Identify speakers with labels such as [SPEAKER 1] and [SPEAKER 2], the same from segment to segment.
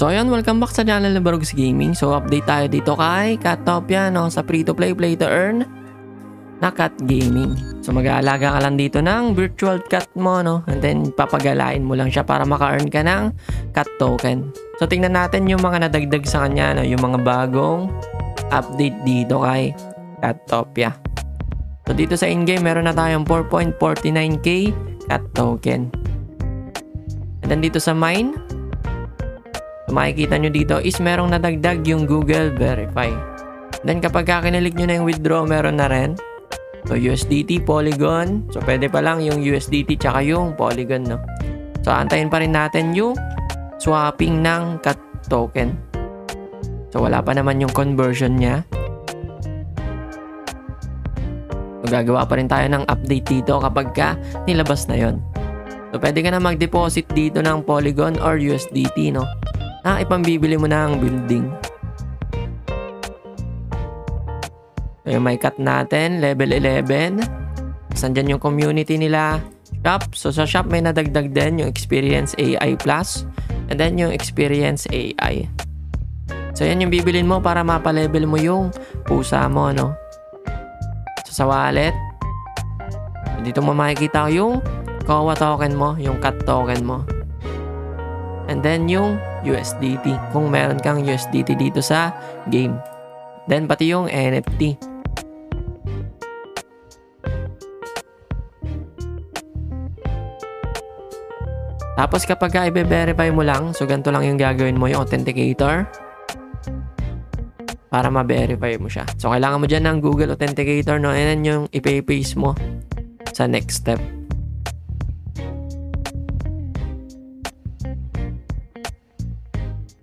[SPEAKER 1] So ayun, welcome back sa channel ng Barugs Gaming. So update tayo dito kay Catopia no, sa free to play play to earn na cat gaming. So mag-aalaga ka lang dito ng virtual cat mo no and then papagalain mo lang siya para maka-earn ka ng cat token. So tingnan natin yung mga nadagdag sa kanya no, yung mga bagong update dito kay Catopia. So dito sa in-game meron na tayong 4.49k cat token. And then dito sa mine, Makikita nyo dito is merong nadagdag yung Google Verify. Then kapag kinilig nyo na yung withdraw, meron na rin. So USDT, Polygon. So pwede pa lang yung USDT tsaka yung Polygon. No? So antayin pa rin natin yung swapping ng cat token. So wala pa naman yung conversion niya. So gagawa pa rin tayo ng update dito kapag ka nilabas na yon. So pwede ka na mag-deposit dito ng Polygon or USDT no na ah, ipambibili mo na ang building. Yung may cut natin, level 11. Sandyan yung community nila. Shop. So, sa shop may nadagdag din yung Experience AI Plus. And then yung Experience AI. So, yan yung bibilin mo para mapalevel mo yung pusa mo, no? So, sa wallet, dito mo makikita yung KOA token mo, yung cut token mo. And then yung USDT. Kung meron kang USDT dito sa game. Then pati yung NFT. Tapos kapag ka i-verify mo lang, so ganito lang yung gagawin mo, yung authenticator para ma-verify mo siya. So kailangan mo dyan ng Google Authenticator, no? And then yung ipa-paste mo sa next step.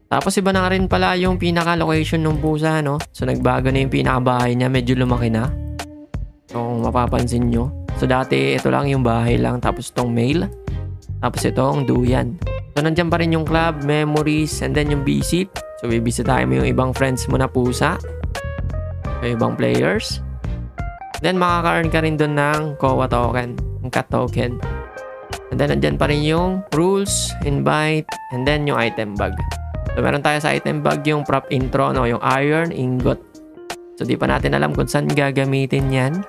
[SPEAKER 1] Tapos iba na rin pala yung pinaka-location ng pusa, no? So nagbago na yung pinaka-bahay niya, medyo lumaki na. So kung mapapansin nyo. So dati ito lang yung bahay lang, tapos itong mail. Tapos itong duyan. So nandyan pa rin yung club, memories, and then yung visit. So bibisitahin mo yung ibang friends mo na pusa. Yung ibang players. Then makaka-earn ka rin doon ng KOA token, ng cat token. And then nandyan pa rin yung rules, invite, and then yung item bag. So, meron tayo sa item bag yung prop intro, no? yung iron ingot. So, di pa natin alam kung saan gagamitin yan.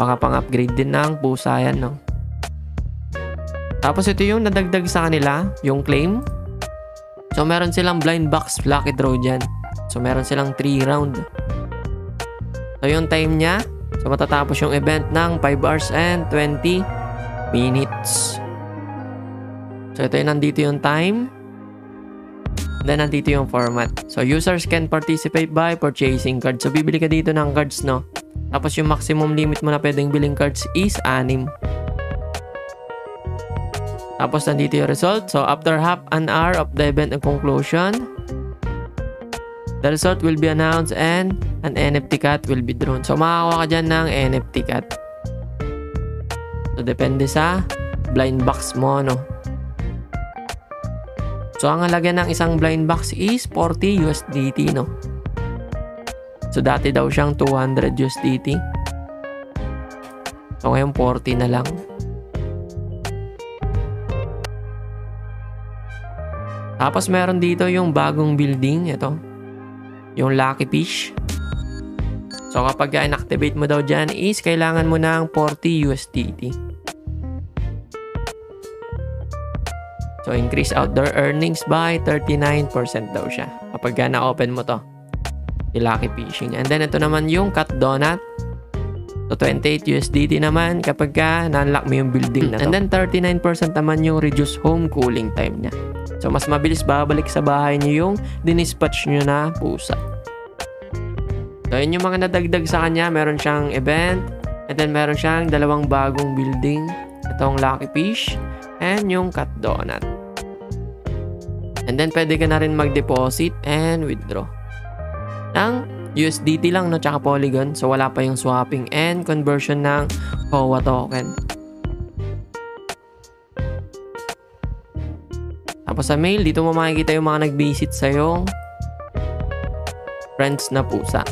[SPEAKER 1] Baka pang-upgrade din ng pusa yan, no? Tapos, ito yung nadagdag sa kanila, yung claim. So, meron silang blind box lucky draw dyan. So, meron silang 3 round. So, yung time niya, so matatapos yung event ng 5 hours and 20 minutes. So, ito yung nandito yung time. Then, nandito yung format. So, users can participate by purchasing cards. So, bibili ka dito ng cards, no? Tapos, yung maximum limit mo na pwedeng biling cards is 6. Tapos, nandito yung result. So, after half an hour of the event and conclusion, the result will be announced and an NFT cat will be drawn. So, makakawa ka dyan ng NFT cat. So, depende sa blind box mo, no? So, ang halaga ng isang blind box is 40 USDT, no? So, dati daw siyang 200 USDT. So, ngayon 40 na lang. Tapos, meron dito yung bagong building. Ito. Yung Lucky Fish. So, kapag in-activate mo daw dyan is kailangan mo ng 40 USDT. So, increase outdoor earnings by 39% daw siya. Kapag na-open mo to. Lucky Fishing. And then, ito naman yung Cut Donut. So, 28 USDT naman kapag ka na-unlock mo yung building na to. And then, 39% naman yung reduced home cooling time niya. So, mas mabilis babalik sa bahay niyo yung dinispatch niyo na pusa. So, yun yung mga nadagdag sa kanya. Meron siyang event. And then, meron siyang dalawang bagong building. Itong Lucky Fish and yung cut donut. And then, pwede ka na rin mag-deposit and withdraw. Ng USDT lang, no? Tsaka Polygon. So, wala pa yung swapping and conversion ng KOA token. Tapos sa mail, dito mo makikita yung mga nag-visit sa'yo friends na pusa.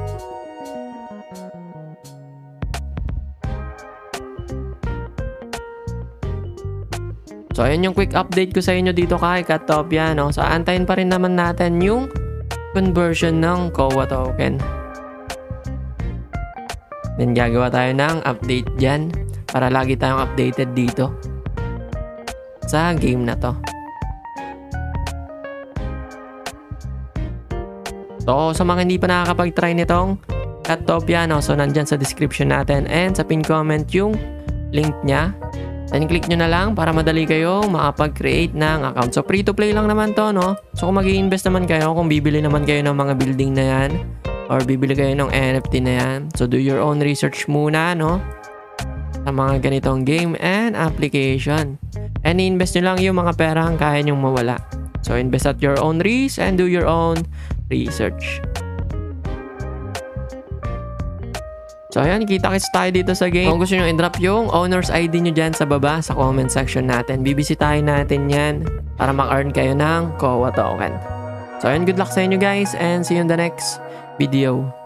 [SPEAKER 1] So ayun yung quick update ko sa inyo dito kay Katopia, no? So, antayin pa rin naman natin yung conversion ng COA token. Then, gagawa tayo ng update dyan para lagi tayong updated dito sa game na to. So, sa mga hindi pa nakakapag-try nitong Catopia, no? So, nandyan sa description natin and sa pin comment yung link niya. Then, click nyo na lang para madali kayo makapag-create ng account. So, free-to-play lang naman to, no? So, kung mag invest naman kayo, kung bibili naman kayo ng mga building na yan, or bibili kayo ng NFT na yan, so do your own research muna, no? Sa mga ganitong game and application. And invest nyo lang yung mga pera ang kaya nyong mawala. So, invest at your own risk and do your own research. So ayan, kita-kits tayo dito sa game. Kung gusto nyo i-drop yung owner's ID nyo dyan sa baba sa comment section natin. Bibisitahin natin yan para mag-earn kayo ng COA token. So ayan, good luck sa inyo guys and see you in the next video.